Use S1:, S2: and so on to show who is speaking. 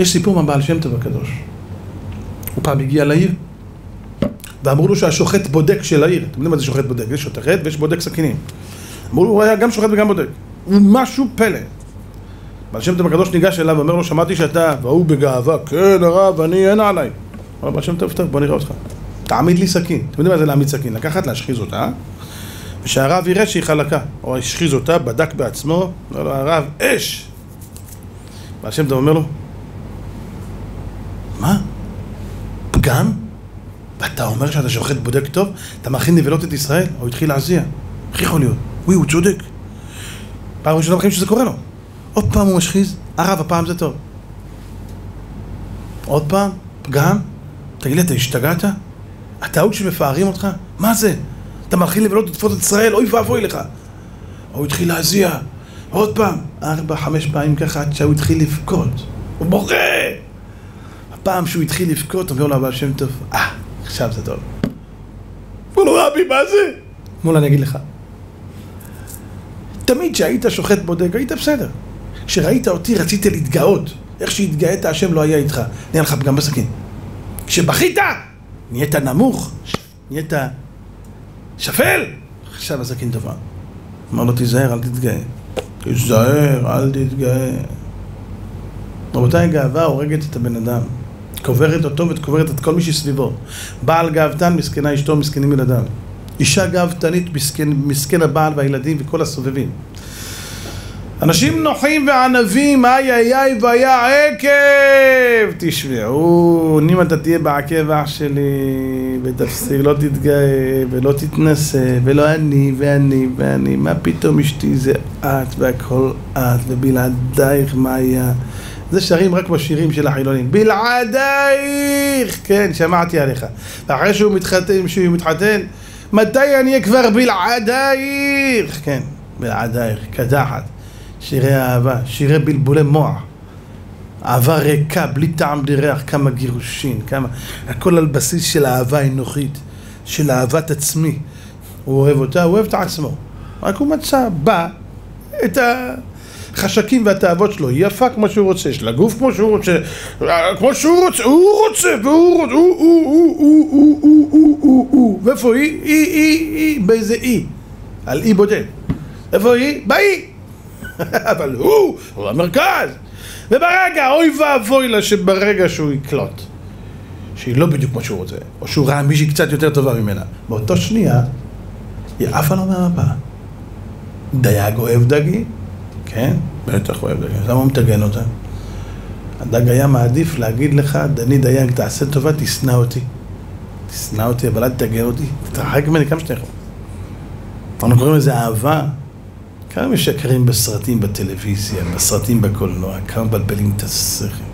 S1: יש סיפור מהבעל שם טוב הקדוש. הוא פעם הגיע לעיר, ואמרו לו שהשוחט בודק של העיר. אתם יודעים מה זה שוחט בודק? יש שוחט ויש בודק סכינים. אמרו לו, הוא היה גם שוחט וגם בודק. הוא משהו פלא. בעל שם טוב הקדוש ניגש אליו ואומר לו, שמעתי שאתה, והוא בגאווה, כן הרב, אני, אין עליי. אמר בעל שם טוב, טוב, בוא נראה אותך. תעמיד לי סכין. אתם יודעים מה זה להעמיד סכין? לקחת, להשחיז אותה, ושהרב יראה שהיא חלקה. או השחיז אותה, בדק בעצמו, אומר לו, הרב, אש! בעל שם טוב אומר לו, מה? פגם? ואתה אומר שאתה שוחט בודק טוב? אתה מכין נבלות את ישראל? הוא התחיל להזיע. איך יכול להיות? וואי, הוא צודק. פעם ראשונה בחיים שזה קורה לו. עוד פעם הוא משחיז, הרב, הפעם זה טוב. עוד פעם, פגם? תגיד לי, אתה השתגעת? הטעות שמפארים אותך? מה זה? אתה מכין לבלות את תפות את ישראל, אוי ואבוי לך. הוא התחיל להזיע. עוד פעם, ארבע, חמש פעמים ככה, עד שהוא התחיל לבכות. הוא בוכה! הפעם שהוא התחיל לבכות, אומר לו הבעל שם טוב, אה, עכשיו זה טוב. אמר לו, רבי, מה זה? אמר לו, אני אגיד לך. תמיד כשהיית שוחט בודק, היית בסדר. כשראית אותי, רצית להתגאות. איך שהתגאית, השם לא היה איתך. נהיה לך פגם בסכין. כשבכית, נהיית נמוך, נהיית שפל, עכשיו הסכין טובה. אמר לו, תיזהר, אל תתגאה. תיזהר, אל תתגאה. רבותיי, גאווה הורגת את הבן אדם. קוברת אותו וקוברת את כל מי שסביבו. בעל גאוותן, מסכנה אשתו, מסכנים ילדיו. אישה גאוותנית, מסכן, מסכן הבעל והילדים וכל הסובבים. אנשים נוחים וענבים, איי איי איי והיה עקב! תשמעו, אם אתה תהיה בעקב שלי, ותפסיק, לא תתגאה, ולא תתנשא, ולא אני, ואני, ואני, מה פתאום אשתי זה את, והכל את, ובלעדייך מה היה? זה שרים רק בשירים של החילונים. בלעדייך! כן, שמעתי עליך. ואחרי שהוא מתחתן, שהוא מתחתן, מתי אני אהיה כבר בלעדייך? כן, בלעדייך, קדחת. שירי אהבה, שירי בלבולי מוח. אהבה ריקה, בלי טעם, בלי ריח, כמה גירושין, כמה... הכל על בסיס של אהבה אנוכית, של אהבת עצמי. הוא אוהב אותה, הוא אוהב את עצמו. רק הוא מצא, בא, את החשקים והתאוות שלו, היא יפה כמו שהוא רוצה, יש לה גוף כמו שהוא רוצה, כמו שהוא רוצה, הוא רוצה, והוא רוצה, הוא, הוא, הוא, הוא, הוא, הוא, הוא, הוא, הוא, ואיפה היא? היא, היא, היא, באיזה אי, על אי בודד. איפה היא? באי. אבל הוא, הוא המרכז. וברגע, אוי ואבוי לה שברגע שהוא יקלוט שהיא לא בדיוק כמו שהוא רוצה, או שהוא ראה מישהי קצת יותר טובה ממנה, באותו שנייה היא עפה לו מהמפה. דייג אוהב דגי? כן, בטח אוהב דגי. למה הוא מטגן אותה? הדג היה מעדיף להגיד לך, דני דייג, תעשה טובה, תשנא אותי. תשנא אותי, אבל אל תגן אותי, תתרחק ממני כמה שאתה יכול. אנחנו קוראים לזה אהבה. כמה משקרים בסרטים בטלוויזיה, בסרטים בקולנוע, כמה מבלבלים את השכל.